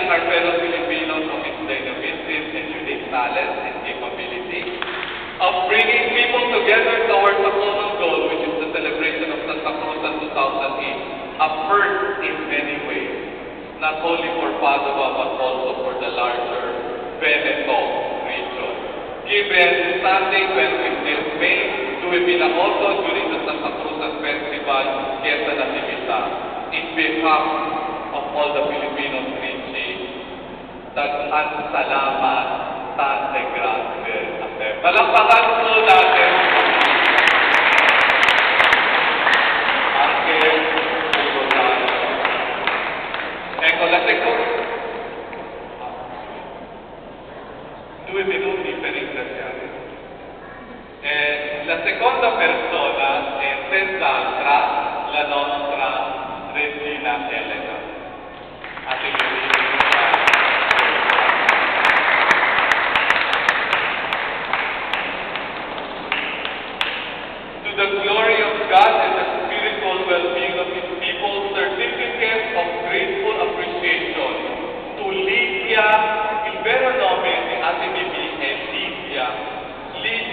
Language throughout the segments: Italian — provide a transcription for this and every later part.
uniting our fellow Filipinos of its dynamism and unique talent and capability. Of bringing people together towards a common goal, which is the celebration of Santa Cruz 2008. A first in many ways. Not only for Padua, but also for the larger Veneto region. Given Sunday, 25th May, Tuwipila also during the Santa Cruzan Festival, Fiesta Natividad, in behalf of all the Filipinos daghan salamat, Tante Grande. Ate. Palakpakan po natin. Anche Bogotano. Ecco la seconda. Due minuti per ringraziare. Eh, la seconda persona è senz'altra la nostra regina Elena.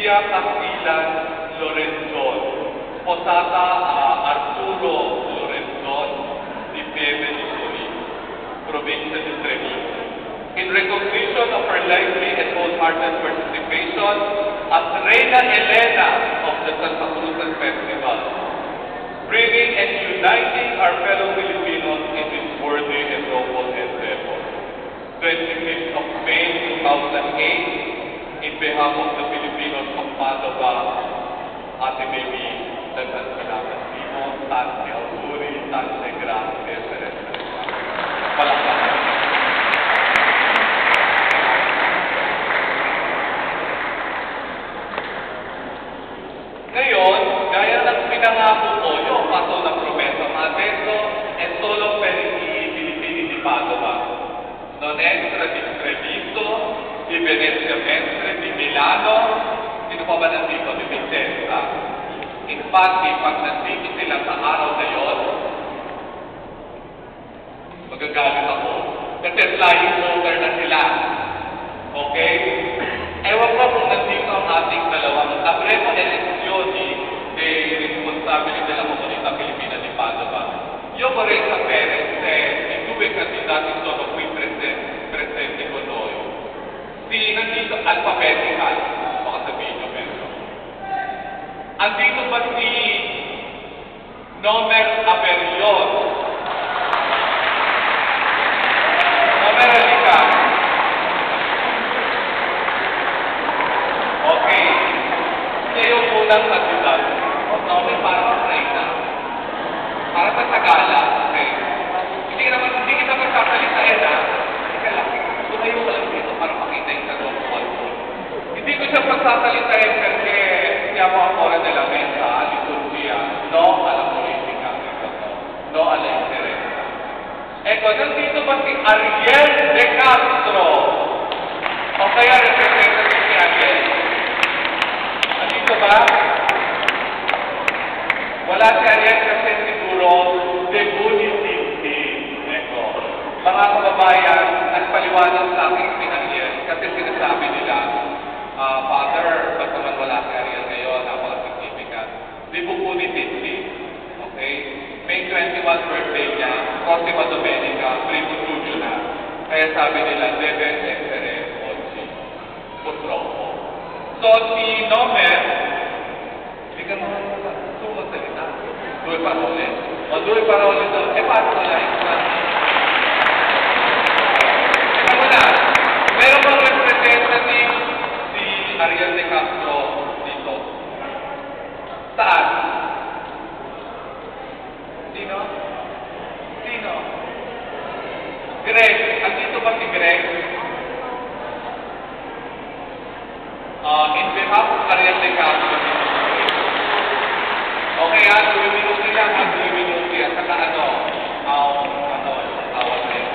Lydia Castilan Lorenzon, sposata a Arturo Lorenzon di Pieve di Solino, provincia di Treviso. In recognition of her lively and wholehearted participation as Reina Elena of the Santa Cruzan Festival, bringing and uniting our fellow Filipinos in this Padova, Baby, Dagan Salamat Timo, Tante Auguri, Tante Grazie, Teresa. Palakpakan. Ngayon, gaya ng pinangako ko, yung pato na promesa, Adesso e solo per i Filippini di Padova. Non extra di Treviso, di Venezia Mestre, di Milano, pa ba nandito? Di Vicenza. Infatti, pag nandito sila sa araw na yon, magagalit ako. Kasi flying Andito ba si Nomer Averion? Nomer Alika. Okay. Siya yung unang kandidato. Nomer parang Reyna. Para sa Tagala, con el grito Ariel de Castro. O sea, ya representa Ariel. Así va. Kaya sabi nila, debe essere oggi. Purtroppo. So, si Nomer, hindi ka naman sumasalita. Due parole. O due parole. E yung Ito muna. Meron bang representative si Ariel Castro dito? Saan? Sino? Sino? Greg. Andito Uh, in behalf of Ariel De Castro, Okay, 2 minuti lang, ah, 2 minuti. At saka ano, um, ano, tawag na yun,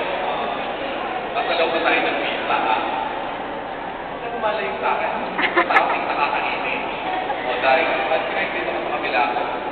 masalaw pa tayo ng pizza, ha? Ano malayo sa akin? Sa aking nakakainin. O dahil, ba't kinain dito sa kabila ko?